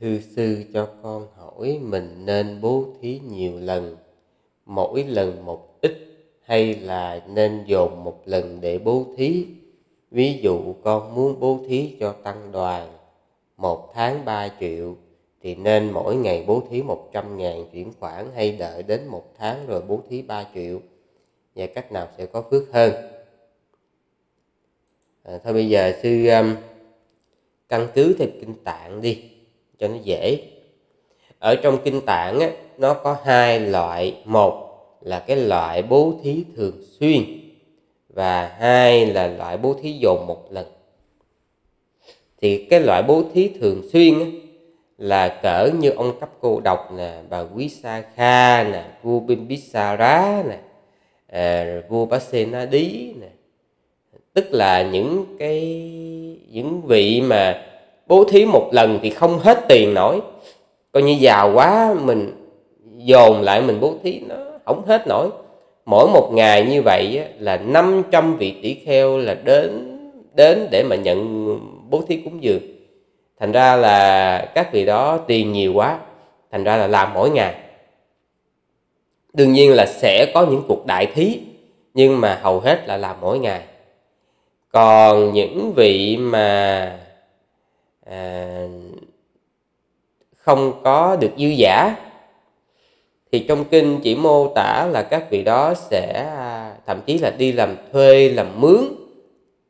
Thư sư cho con hỏi mình nên bố thí nhiều lần, mỗi lần một ít hay là nên dồn một lần để bố thí? Ví dụ con muốn bố thí cho tăng đoàn một tháng 3 triệu thì nên mỗi ngày bố thí 100 ngàn chuyển khoản hay đợi đến một tháng rồi bố thí 3 triệu? Và cách nào sẽ có phước hơn? À, thôi bây giờ sư um, căn cứ theo kinh tạng đi cho nó dễ. Ở trong kinh tạng á, nó có hai loại. Một là cái loại bố thí thường xuyên và hai là loại bố thí dồn một lần. Thì cái loại bố thí thường xuyên á, là cỡ như ông cấp cô độc nè bà quý sa kha nè vua bimbisara nè à, vua basena đí nè. Tức là những cái những vị mà bố thí một lần thì không hết tiền nổi. Coi như giàu quá, mình dồn lại mình bố thí nó không hết nổi. Mỗi một ngày như vậy là 500 vị tỷ kheo là đến đến để mà nhận bố thí cúng dường. Thành ra là các vị đó tiền nhiều quá, thành ra là làm mỗi ngày. Đương nhiên là sẽ có những cuộc đại thí, nhưng mà hầu hết là làm mỗi ngày. Còn những vị mà à, không có được dư giả. Thì trong kinh chỉ mô tả là các vị đó sẽ à, thậm chí là đi làm thuê làm mướn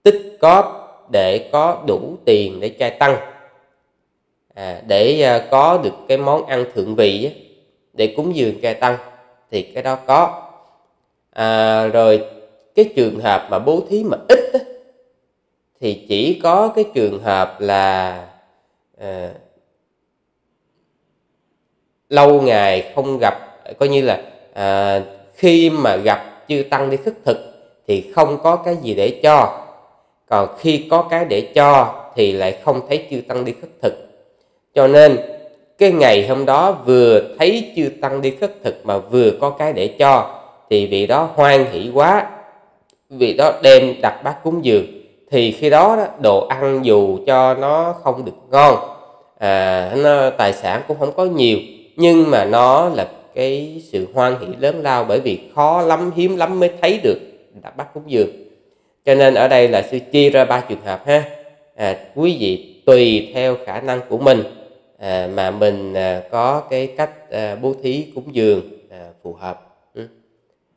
tích cóp để có đủ tiền để trai tăng. À, để à, có được cái món ăn thượng vị để cúng dường trai tăng thì cái đó có. À, rồi cái trường hợp mà bố thí mà ít thì chỉ có cái trường hợp là à, lâu ngày không gặp coi như là à, khi mà gặp chư tăng đi khất thực thì không có cái gì để cho. Còn khi có cái để cho thì lại không thấy chư tăng đi khất thực. Cho nên cái ngày hôm đó vừa thấy chư tăng đi khất thực mà vừa có cái để cho thì vị đó hoan hỷ quá vị đó đem đặt bát cúng dường thì khi đó, đó đồ ăn dù cho nó không được ngon à, nó, tài sản cũng không có nhiều nhưng mà nó là cái sự hoan hỷ lớn lao bởi vì khó lắm hiếm lắm mới thấy được đặt bát cúng dường. Cho nên ở đây là sư chia ra ba trường hợp ha. À, quý vị tùy theo khả năng của mình à, mà mình à, có cái cách à, bố thí cúng dường à, phù hợp. Ừ.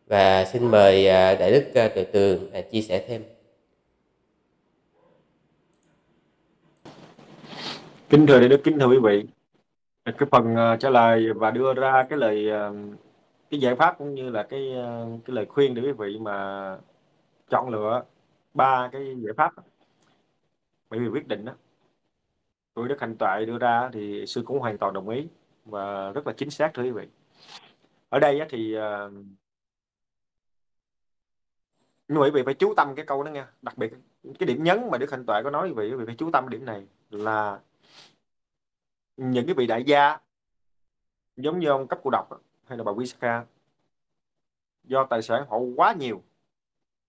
và xin mời à, đại đức à, tuệ tường à, chia sẻ thêm. Kính thưa đại đức kính thưa quý vị. Cái phần uh, trả lời và đưa ra cái lời uh, cái giải pháp cũng như là cái uh, cái lời khuyên để quý vị mà chọn lựa ba cái giải pháp bởi vì quyết định đó tôi đức hành toại đưa ra thì sư cũng hoàn toàn đồng ý và rất là chính xác thưa quý vị. Ở đây thì nhưng mà quý vị phải chú tâm cái câu đó nha. Đặc biệt cái điểm nhấn mà đức hành toại có nói quý vị quý vị phải chú tâm điểm này là những cái vị đại gia giống như ông cấp cô độc hay là bà Wisaka do tài sản họ quá nhiều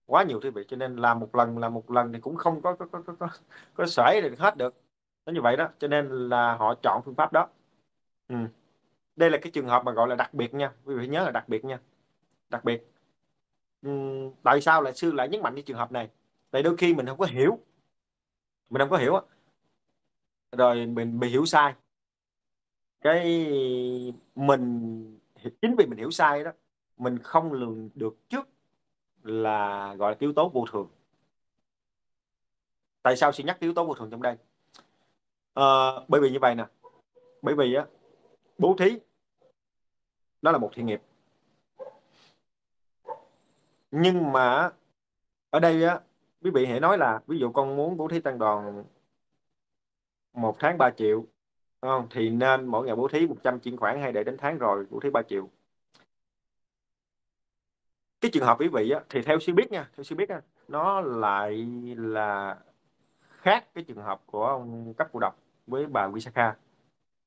quá nhiều thiết bị cho nên làm một lần làm một lần thì cũng không có có có có có, có xảy được hết được. Nó như vậy đó cho nên là họ chọn phương pháp đó. Ừ. đây là cái trường hợp mà gọi là đặc biệt nha quý vị nhớ là đặc biệt nha đặc biệt. Ừ. tại sao lại sư lại nhấn mạnh cái trường hợp này? Tại đôi khi mình không có hiểu mình không có hiểu rồi mình bị hiểu sai cái mình chính vì mình hiểu sai đó mình không lường được trước là gọi là yếu tố vô thường. Tại sao sẽ nhắc yếu tố vô thường trong đây? À, bởi vì như vậy nè. Bởi vì á bố thí đó là một thiện nghiệp nhưng mà ở đây á quý vị hãy nói là ví dụ con muốn bố thí tăng đoàn một tháng 3 triệu không? thì nên mỗi ngày bố thí 100 chuyển khoản hay để đến tháng rồi bố thí 3 triệu. Cái trường hợp quý vị á, thì theo sư biết nha theo sư biết á, nó lại là khác cái trường hợp của ông cấp cụ độc với bà Wisaka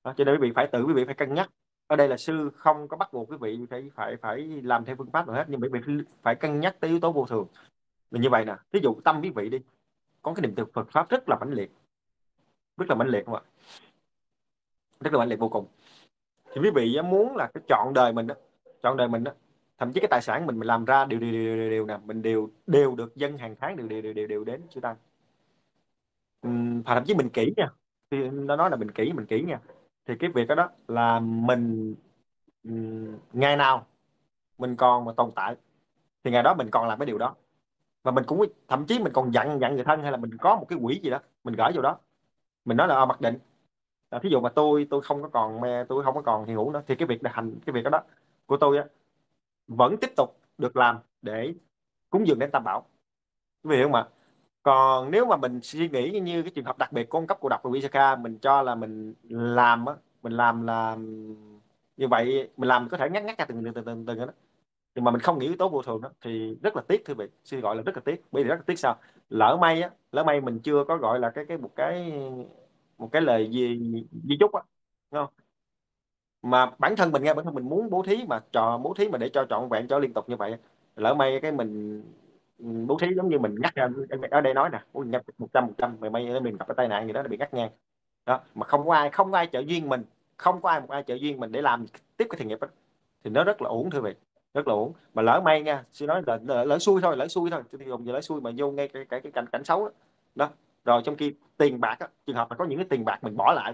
đó, cho nên quý vị phải tự quý vị phải cân nhắc. Ở đây là sư không có bắt buộc quý vị phải phải phải làm theo phương pháp nào hết nhưng quý vị phải cân nhắc tới yếu tố vô thường. Là như vậy nè ví dụ tâm quý vị đi có cái niềm từ Phật pháp rất là mãnh liệt. Rất là mãnh liệt không ạ? Rất là mạnh liệt vô cùng. Thì quý vị muốn là cái chọn đời mình đó chọn đời mình đó thậm chí cái tài sản mình mình làm ra đều đều đều đều, đều nè mình đều đều được dân hàng tháng đều đều đều đều, đều đến chưa tăng. Và thậm chí mình kỹ nha thì nó nói là mình kỹ mình kỹ nha. Thì cái việc đó, đó là mình ngày nào mình còn mà tồn tại thì ngày đó mình còn làm cái điều đó. Và mình cũng thậm chí mình còn dặn dặn người thân hay là mình có một cái quỹ gì đó mình gửi vào đó. Mình nói là à, mặc định à, thí dụ mà tôi tôi không có còn me tôi không có còn hiện hữu nữa thì cái việc là hành cái việc đó, đó của tôi á, vẫn tiếp tục được làm để cúng dường đến tam bảo. Quý vị hiểu không ạ? Còn nếu mà mình suy nghĩ như cái trường hợp đặc biệt của ông cấp của độc của Visaka mình cho là mình làm á mình làm là như vậy mình làm có thể ngắt ngắt ra từng từng từng từng, từng đó nhưng mà mình không nghĩ yếu tố vô thường đó thì rất là tiếc thưa vị xin gọi là rất là tiếc. Bởi vì rất là tiếc sao? Lỡ may á lỡ may mình chưa có gọi là cái cái một cái một cái lời gì di chúc á không mà bản thân mình nghe bản thân mình muốn bố thí mà cho bố thí mà để cho trọn vẹn cho liên tục như vậy lỡ may cái mình bố thí giống như mình ngắt ra ở đây nói nè một trăm một trăm mày may mình gặp cái tai nạn gì đó là bị ngắt ngang đó mà không có ai không có ai trợ duyên mình không có ai một ai trợ duyên mình để làm tiếp cái thiện nghiệp đó thì nó rất là uổng thưa vị rất là uổng. mà lỡ may nha xin nói là lỡ, lỡ xui thôi lỡ xui thôi tôi dùng giờ lỡ xui mà vô ngay cái cái, cái cảnh cảnh xấu đó. đó rồi trong khi tiền bạc á, trường hợp là có những cái tiền bạc mình bỏ lại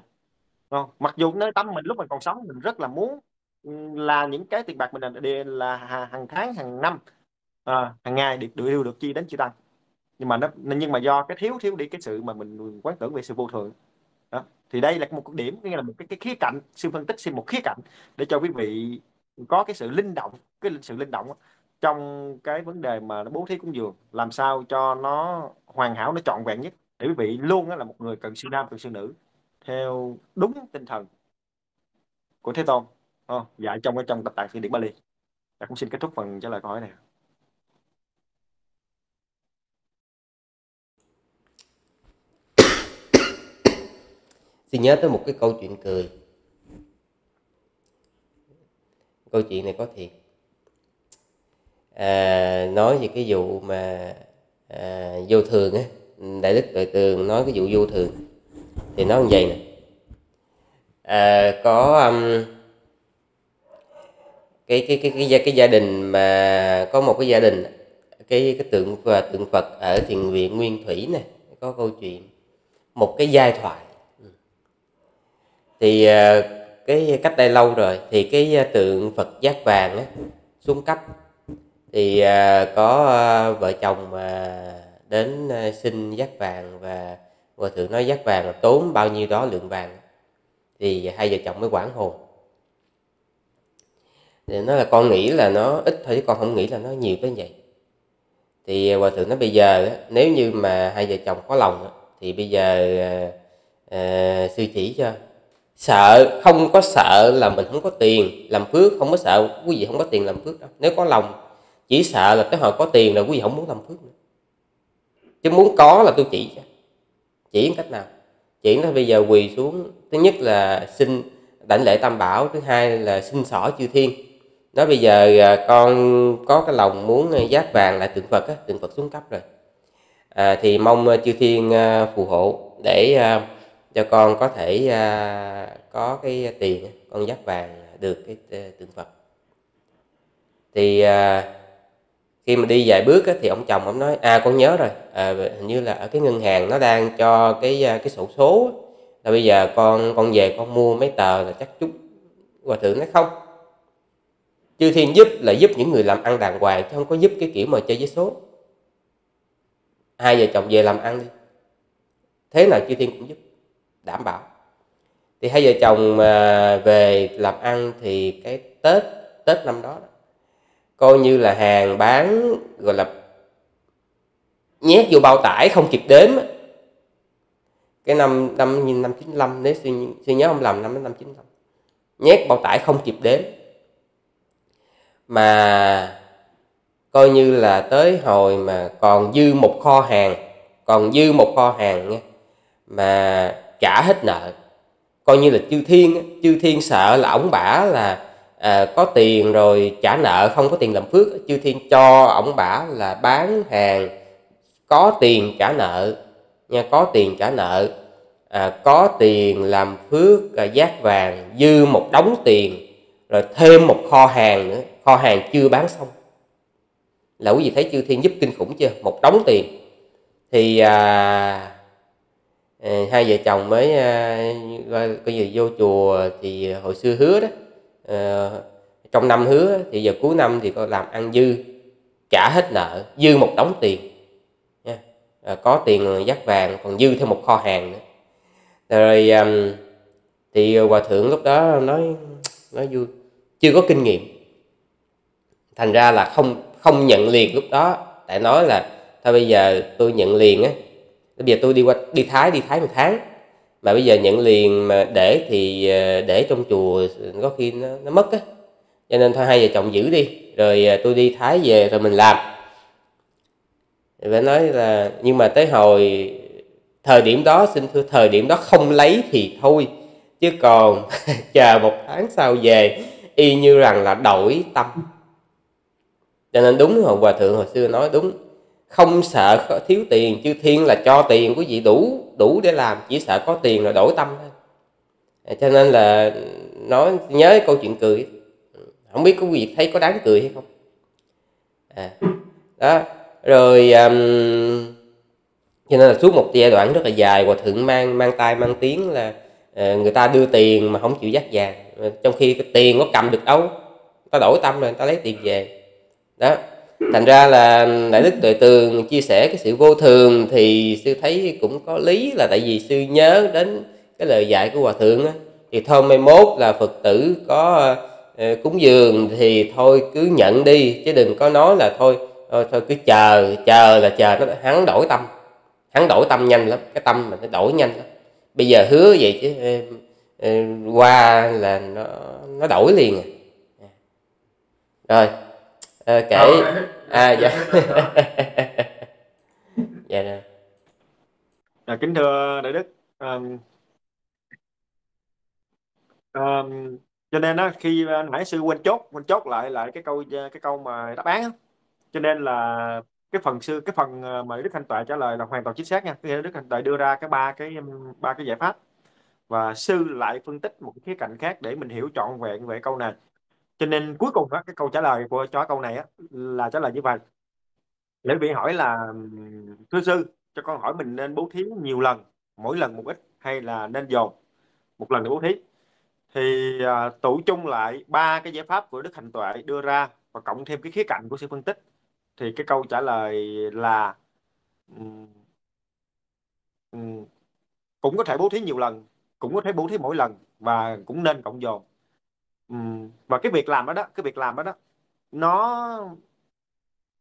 không? mặc dù nơi tâm mình lúc mình còn sống mình rất là muốn ừ, là những cái tiền bạc mình là, là hàng tháng hàng năm à, hàng ngày được đều được chi đến chi tăng. Nhưng mà nó nhưng mà do cái thiếu thiếu đi cái sự mà mình quán tưởng về sự vô thường. Đó thì đây là một điểm nghĩa là một cái, cái khía cạnh xin phân tích xin một khía cạnh để cho quý vị có cái sự linh động cái sự linh động trong cái vấn đề mà nó bố thí cúng dường làm sao cho nó hoàn hảo nó trọn vẹn nhất để quý vị luôn là một người cần sư nam cần sư nữ theo đúng tinh thần của thế tôn. Oh, dạy trong cái trong tập tạng kinh điển Bali. Ta cũng xin kết thúc phần trả lời câu hỏi này. Xin nhớ tới một cái câu chuyện cười. Câu chuyện này có thiệt. À, nói về cái vụ mà à, vô thường á. Ừ, đại đức tuệ tường nói cái vụ vô thường. Thì nói như vậy nè. À, có um, cái, cái cái cái cái cái gia đình mà có một cái gia đình cái cái tượng và tượng Phật ở thiền viện Nguyên Thủy này có câu chuyện một cái giai thoại. Ừ. Thì à, cái cách đây lâu rồi thì cái tượng Phật giác vàng á, xuống cấp. Thì à, có à, vợ chồng mà đến ờ, xin giác vàng và hòa thượng nói giác vàng là tốn bao nhiêu đó lượng vàng. Thì hai vợ chồng mới quản hồn. Thì nó là con nghĩ là nó ít thôi chứ con không nghĩ là nó nhiều tới vậy. Thì ờ, hòa thượng nói bây giờ nếu như mà hai vợ chồng có lòng thì bây giờ à, sư chỉ cho. Sợ không có sợ là mình không có tiền làm phước không có sợ quý vị không có tiền làm phước đâu. Nếu có lòng chỉ sợ là tới hồi có tiền là quý vị không muốn làm phước nữa chứ muốn có là tôi chỉ chỉ cách nào? Chỉ nó bây giờ quỳ xuống. Thứ nhất là xin đảnh lễ tam bảo thứ hai là xin xỏ chư thiên. Nói bây giờ à, con có cái lòng muốn à, giác vàng lại tượng phật á tượng phật xuống cấp rồi. À, thì mong à, chư thiên phù hộ để cho con có thể có cái tiền con giác vàng được cái tượng phật. Thì khi mà đi vài bước á, thì ông chồng ông nói à con nhớ rồi. À, hình như là ở cái ngân hàng nó đang cho cái à, cái sổ số là bây giờ con con về con mua mấy tờ là chắc chút hòa thượng nói không? Chư thiên giúp là giúp những người làm ăn đàng hoàng chứ không có giúp cái kiểu mà chơi với số. Hai vợ chồng về làm ăn đi. Thế nào chư thiên cũng giúp đảm bảo. Thì hai vợ chồng mà về làm ăn thì cái tết tết năm đó coi như là hàng bán gọi là nhét vô bao tải không kịp đếm cái năm năm năm chín năm nếu suy, suy nhớ không lầm năm năm chín năm nhét bao tải không kịp đếm. Mà coi như là tới hồi mà còn dư một kho hàng còn dư một kho hàng nha mà trả hết nợ. Coi như là chư thiên chư thiên sợ là ổng bả là à, có tiền rồi trả nợ không có tiền làm phước. Chư thiên cho ổng bả là bán hàng có tiền trả nợ nha có tiền trả nợ. À, có tiền làm phước à, giác vàng dư một đống tiền rồi thêm một kho hàng nữa. Kho hàng chưa bán xong. Là quý vị thấy chư thiên giúp kinh khủng chưa? Một đống tiền. Thì à, hai vợ chồng mới à, coi gì vô chùa thì hồi xưa hứa đó Ờ, trong năm hứa thì giờ cuối năm thì con làm ăn dư trả hết nợ dư một đống tiền. Nha. À, có tiền dắt vàng còn dư thêm một kho hàng nữa. Rồi um, thì hòa thượng lúc đó nói nói vui chưa có kinh nghiệm. Thành ra là không không nhận liền lúc đó tại nói là thôi bây giờ tôi nhận liền á bây giờ tôi đi qua đi thái đi thái một tháng mà bây giờ nhận liền mà để thì ờ, để trong chùa có khi nó, nó mất á. Cho nên thôi hai vợ chồng giữ đi rồi ờ, tôi đi thái về rồi mình làm. Và nói là nhưng mà tới hồi thời điểm đó xin thưa thời điểm đó không lấy thì thôi chứ còn chờ một tháng sau về y như rằng là đổi tâm. Cho nên đúng hồi hòa thượng hồi xưa nói đúng không sợ thiếu tiền chứ thiên là cho tiền quý vị đủ đủ để làm chỉ sợ có tiền là đổi tâm thôi. À, cho nên là nói nhớ câu chuyện cười. Không biết quý vị thấy có đáng cười hay không? À, đó rồi um, cho nên là suốt một giai đoạn rất là dài hòa thượng mang mang tay mang tiếng là uh, người ta đưa tiền mà không chịu dắt vàng. Trong khi cái tiền có cầm được đâu ta đổi tâm rồi người ta lấy tiền về. Đó thành ra là đại đức tuệ tường chia sẻ cái sự vô thường thì sư thấy cũng có lý là tại vì sư nhớ đến cái lời dạy của hòa thượng á. Thì thôi mai mốt là phật tử có ờ, cúng dường thì thôi cứ nhận đi chứ đừng có nói là thôi thôi, thôi cứ chờ chờ là chờ nó hắn đổi tâm hắn đổi tâm nhanh lắm cái tâm mình nó đổi nhanh lắm. Bây giờ hứa vậy chứ ờ, qua là nó nó đổi liền à. rồi à, kể à dạ. Dạ rồi. À, kính thưa đại đức. Um, um, cho nên á khi nãy sư quên chốt quên chốt lại lại cái câu cái câu mà đáp án cho nên là cái phần sư cái phần ờ, mà đức thanh tuệ trả lời là hoàn toàn chính xác nha. Cái đức thanh tuệ đưa ra cái ba cái ba cái giải pháp. Và sư lại phân tích một cái khía cạnh khác để mình hiểu trọn vẹn về câu này cho nên cuối cùng đó, cái câu trả lời của cho câu này á, là trả lời như vậy. Lễ vị hỏi là thưa sư cho con hỏi mình nên bố thí nhiều lần mỗi lần một ít hay là nên dồn một lần để bố thí? Thì à, tụ chung lại ba cái giải pháp của đức hạnh tuệ đưa ra và cộng thêm cái khía cạnh của sự phân tích. Thì cái câu trả lời là um, um, cũng có thể bố thí nhiều lần cũng có thể bố thí mỗi lần và cũng nên cộng dồn. Ừ. và cái việc làm đó đó cái việc làm đó đó nó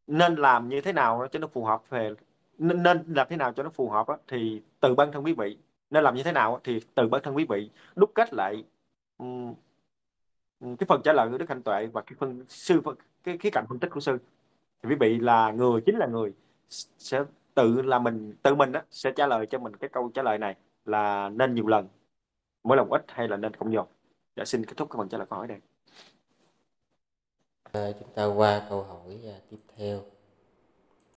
nên làm như thế nào cho nó phù hợp về nên, nên làm thế nào cho nó phù hợp đó, thì từ bản thân quý vị. Nên làm như thế nào thì từ bản thân quý vị. Đúc kết lại um, cái phần trả lời của đức thanh tuệ và cái phần sư cái khía cạnh phân tích của sư. Thì quý vị là người chính là người sẽ tự là mình tự mình đó sẽ trả lời cho mình cái câu trả lời này là nên nhiều lần mỗi lần ít hay là nên cộng dồn dạ xin kết thúc cái phần trả lời câu hỏi này à, chúng ta qua câu hỏi à, tiếp theo.